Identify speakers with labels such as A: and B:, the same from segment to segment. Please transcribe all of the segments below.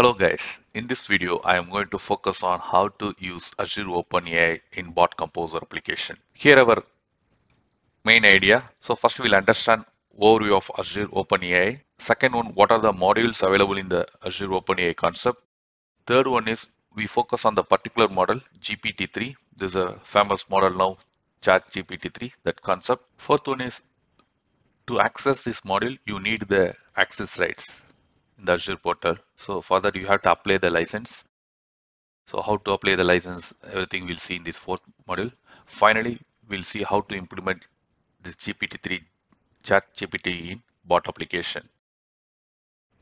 A: Hello guys, in this video I am going to focus on how to use Azure OpenAI in Bot Composer application. Here our main idea. So first we'll understand overview of Azure OpenAI. Second one, what are the modules available in the Azure OpenAI concept. Third one is we focus on the particular model GPT-3. This is a famous model now, Chat GPT-3, that concept. Fourth one is to access this module, you need the access rights in the Azure portal. So for that you have to apply the license. So how to apply the license, everything we'll see in this fourth module. Finally, we'll see how to implement this GPT-3 chat GPT in bot application.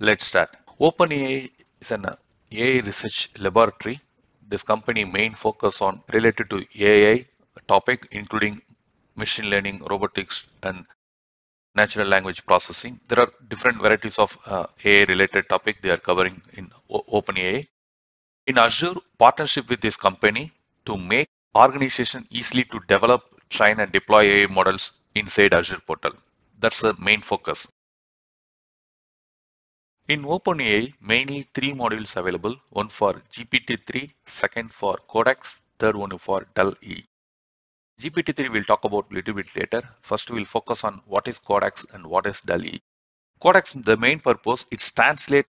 A: Let's start. OpenAI is an AI research laboratory. This company main focus on related to AI topic, including machine learning, robotics, and natural language processing. There are different varieties of uh, AI related topic they are covering in OpenAI. In Azure, partnership with this company to make organization easily to develop, train and deploy AI models inside Azure portal. That's the main focus. In OpenAI, mainly three modules available, one for GPT-3, second for Codex, third one for DALL-E. GPT-3 we'll talk about a little bit later. First, we'll focus on what is Codex and what is DALL-E. Codex, the main purpose, it's translate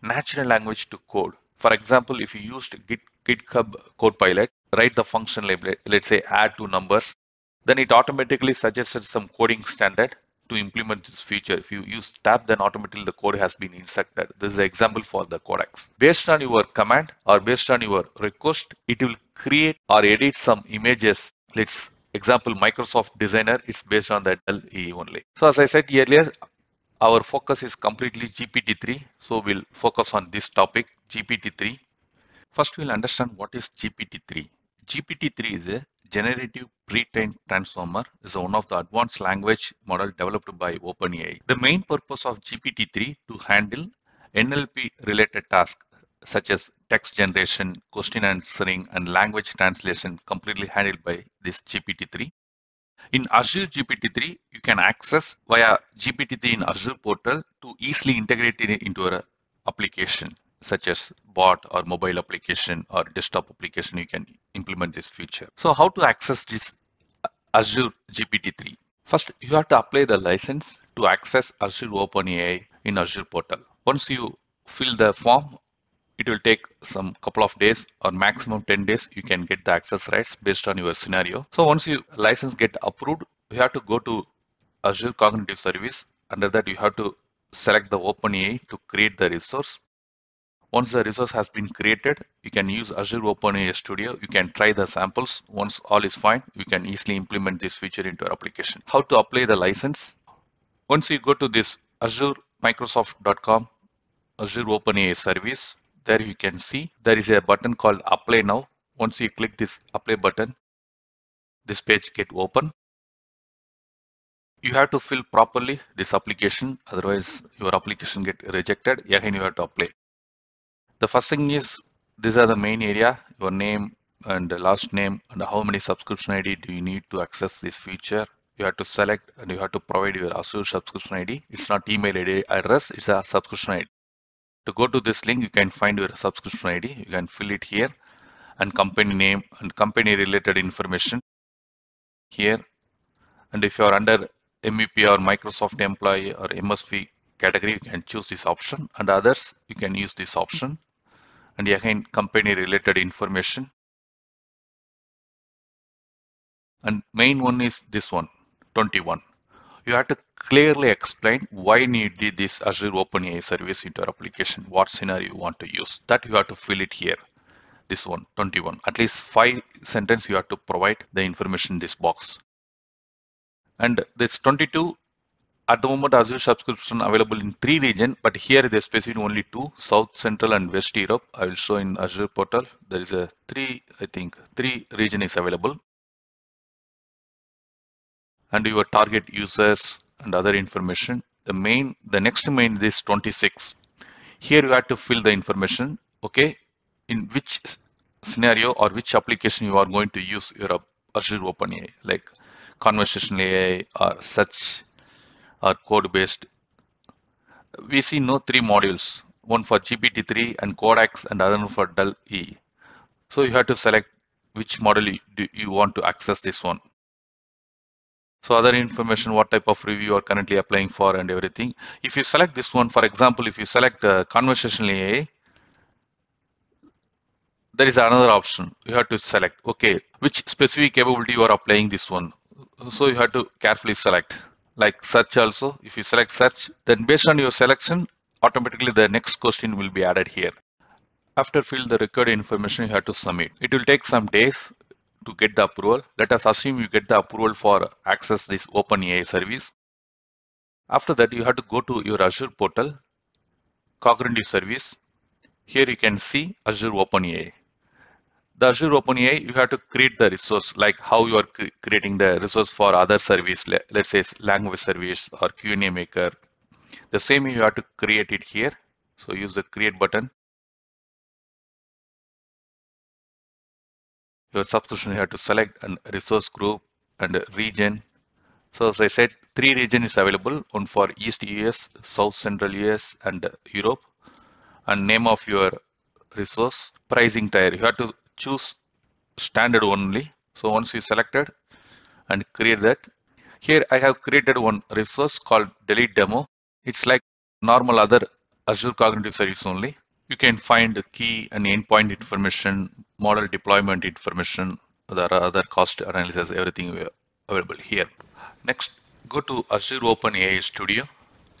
A: natural language to code. For example, if you used Git, GitHub Copilot, write the function label, let's say add two numbers, then it automatically suggested some coding standard to implement this feature. If you use tab, then automatically the code has been inserted. This is an example for the codex. Based on your command or based on your request, it will create or edit some images let's example Microsoft Designer, it's based on DALL-E only. So as I said earlier, our focus is completely GPT-3. So we'll focus on this topic, GPT-3. First, we'll understand what is GPT-3. GPT-3 is a generative pre-trained transformer is one of the advanced language model developed by OpenAI. The main purpose of GPT-3 to handle NLP related tasks such as text generation, question answering, and language translation completely handled by this GPT-3. In Azure GPT-3, you can access via GPT-3 in Azure portal to easily integrate it into your application, such as bot or mobile application or desktop application, you can implement this feature. So how to access this Azure GPT-3? First, you have to apply the license to access Azure OpenAI in Azure portal. Once you fill the form it will take some couple of days or maximum 10 days you can get the access rights based on your scenario. So once you license get approved you have to go to azure cognitive service. Under that you have to select the openai to create the resource. Once the resource has been created you can use azure openai studio. You can try the samples. Once all is fine you can easily implement this feature into your application. How to apply the license? Once you go to this azure microsoft.com azure openai service there you can see there is a button called apply now. Once you click this apply button this page get open. You have to fill properly this application otherwise your application get rejected. Again you have to apply. The first thing is these are the main area your name and last name and how many subscription id do you need to access this feature. You have to select and you have to provide your Azure subscription ID. It's not email ID address, it's a subscription ID. To go to this link, you can find your subscription ID. You can fill it here and company name and company related information here. And if you are under mep or Microsoft employee or MSP category, you can choose this option and others, you can use this option. And again, company related information. And main one is this one, 21 you have to clearly explain why you need this Azure OpenAI service into your application, what scenario you want to use. That you have to fill it here. This one, 21. At least five sentence you have to provide the information in this box. And this 22, at the moment Azure subscription available in three region, but here they specify only two, South, Central and West Europe. I will show in Azure portal. There is a three, I think, three region is available and your target users and other information. The main, the next main is 26. Here you have to fill the information, okay, in which scenario or which application you are going to use your Azure OpenAI, like conversational AI or such or code based. We see no three modules. one for GPT-3 and Codex and other one for Dell E. So you have to select which model you, do you want to access this one. So other information, what type of review you are currently applying for and everything. If you select this one, for example, if you select uh, conversational AI, there is another option. You have to select, okay, which specific capability you are applying this one. So you have to carefully select like search also. If you select search, then based on your selection, automatically the next question will be added here. After fill the required information, you have to submit. It will take some days to get the approval. Let us assume you get the approval for access this OpenAI service. After that, you have to go to your Azure portal, Cognitive Service. Here you can see Azure OpenAI. The Azure OpenAI, you have to create the resource like how you are cre creating the resource for other service, let's say language service or Q&A maker. The same you have to create it here. So use the create button. Your subscription you have to select a resource group and region. So as I said, three region is available, one for East US, South Central US and Europe. And name of your resource, pricing tier. You have to choose standard only. So once you selected and create that, here I have created one resource called delete demo. It's like normal other Azure Cognitive Service only. You can find the key and endpoint information, model deployment information, there are other cost analysis, everything available here. Next, go to Azure OpenAI Studio.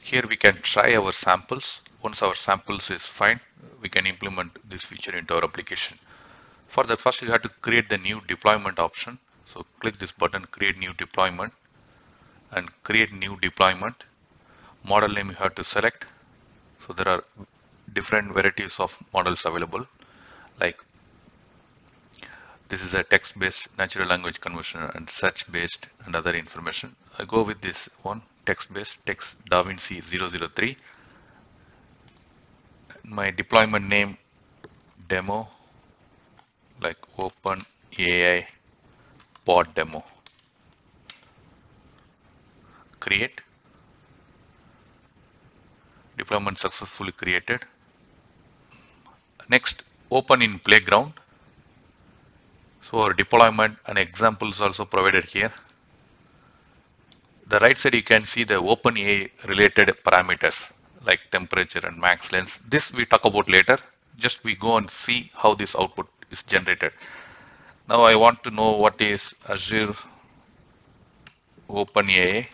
A: Here we can try our samples. Once our samples is fine, we can implement this feature into our application. For that, first you have to create the new deployment option. So click this button, create new deployment and create new deployment. Model name you have to select. So there are different varieties of models available like this is a text-based natural language conversion and search-based and other information. I go with this one text-based text DaVinci 003. My deployment name demo like open AI pod demo. Create. Deployment successfully created. Next, open in playground. So our deployment and examples also provided here. The right side you can see the OpenAI related parameters like temperature and max length. This we talk about later. Just we go and see how this output is generated. Now I want to know what is Azure OpenAI.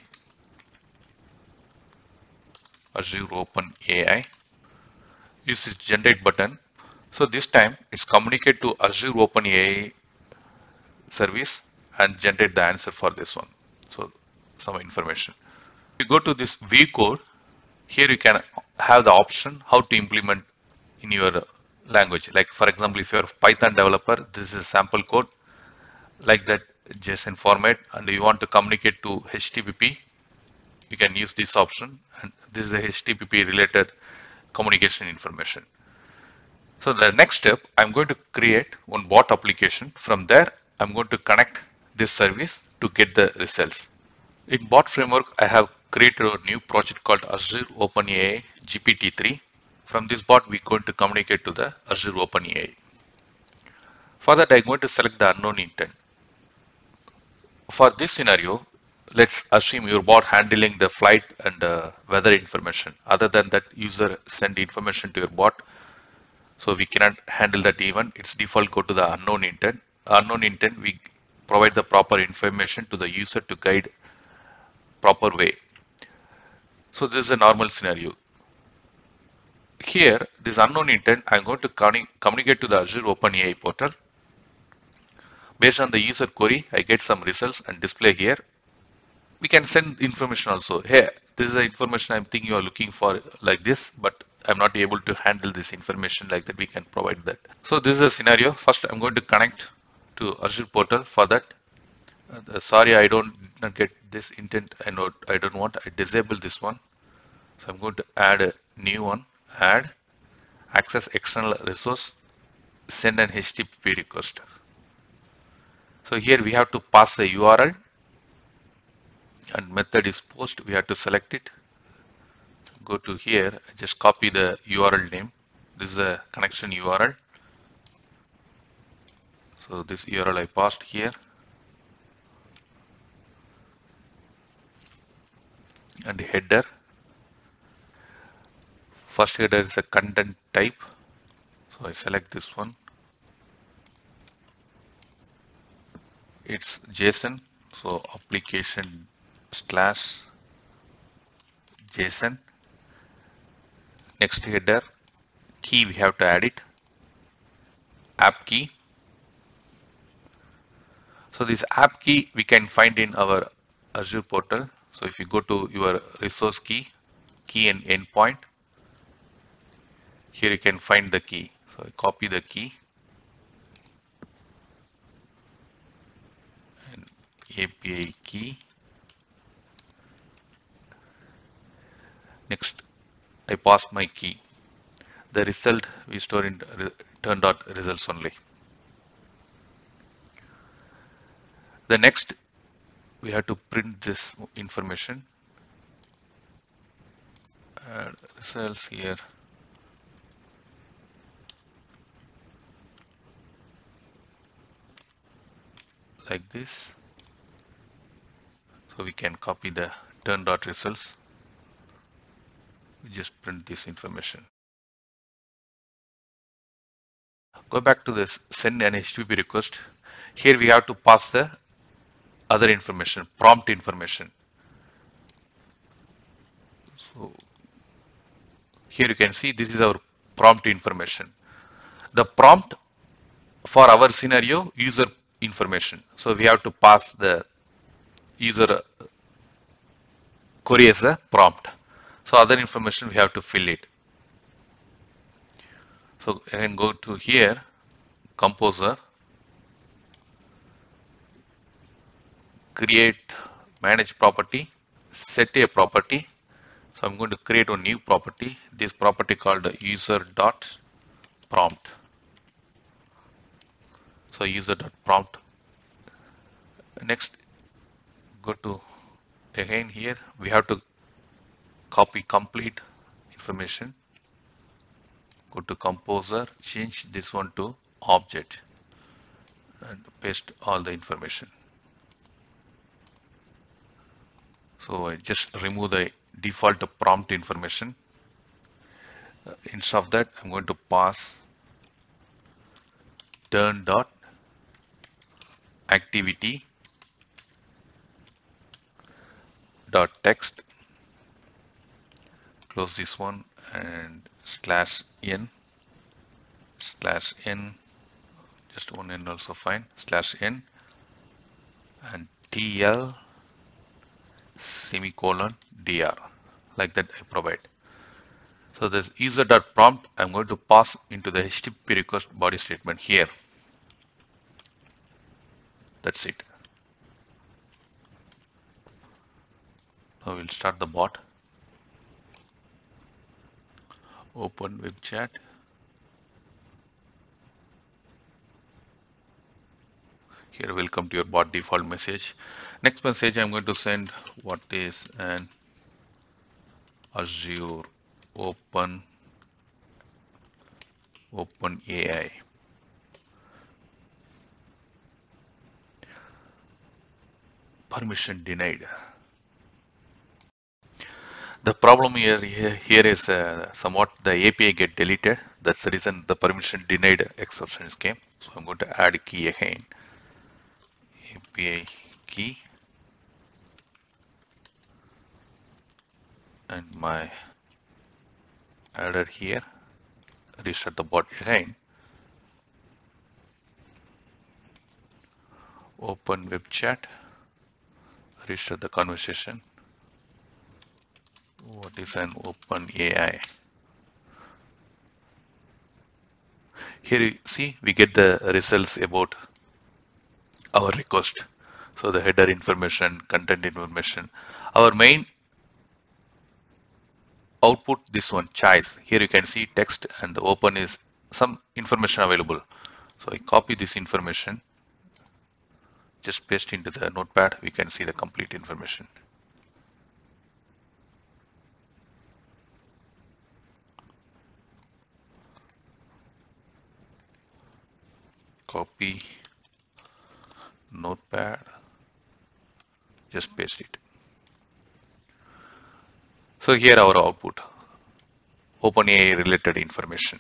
A: Azure OpenAI. This generate button. So this time it's communicate to Azure OpenAI service and generate the answer for this one. So some information. You go to this V code. Here you can have the option how to implement in your language. Like for example, if you're a Python developer, this is a sample code like that JSON format and you want to communicate to HTTP, you can use this option and this is a HTTP related communication information. So the next step, I'm going to create one bot application. From there, I'm going to connect this service to get the results. In bot framework, I have created a new project called Azure OpenAI GPT-3 from this bot, we're going to communicate to the Azure OpenAI. For that, I'm going to select the unknown intent. For this scenario, let's assume your bot handling the flight and the weather information. Other than that, user send information to your bot. So we cannot handle that even. It's default go to the unknown intent. Unknown intent, we provide the proper information to the user to guide proper way. So this is a normal scenario here, this unknown intent, I'm going to communicate to the Azure OpenAI portal. Based on the user query, I get some results and display here. We can send information also. Here, this is the information I'm thinking you are looking for like this, but I'm not able to handle this information like that. We can provide that. So this is a scenario. First, I'm going to connect to Azure portal for that. Uh, sorry, I don't get this intent. I know I don't want. I disable this one. So I'm going to add a new one add access external resource send an HTTP request. So here we have to pass the URL and method is post. We have to select it. go to here just copy the URL name this is a connection URL so this URL I passed here. And the header. First header is a content type. So I select this one. It's JSON so application slash JSON next header. Key we have to add it. App key so this app key we can find in our Azure portal. So if you go to your resource key key and endpoint here you can find the key. So I copy the key. And API key. Next I pass my key. The result we store in return dot results only the next we have to print this information. Uh, Add results here. Like this. So we can copy the turn dot results. We just print this information. Go back to this send an HTTP request. Here we have to pass the other information prompt information so here you can see this is our prompt information the prompt for our scenario user information. So we have to pass the user uh, query as a prompt. So other information we have to fill it. So I can go to here, composer, create manage property, set a property. So I'm going to create a new property. This property called user dot prompt. So user dot prompt. Next, go to again here. We have to copy complete information. Go to composer, change this one to object and paste all the information. So I just remove the default prompt information. Instead of that, I'm going to pass turn dot activity dot text close this one and slash n slash n just one n also fine slash n and tl semicolon dr like that I provide so this user dot prompt I'm going to pass into the HTTP request body statement here that's it. Now we'll start the bot. Open web chat. Here welcome to your bot default message. Next message I'm going to send what is an Azure Open Open AI. permission denied. The problem here, here is uh, somewhat the API get deleted. That's the reason the permission denied exceptions came. So I'm going to add key again. API key. And my adder here. Restart the bot again. Open web chat restart the conversation. What is an open AI? Here you see we get the results about our request. So the header information, content information. Our main output this one choice. Here you can see text and the open is some information available. So I copy this information, just paste into the notepad. We can see the complete information. Copy notepad just paste it. So here our output. OpenAI related information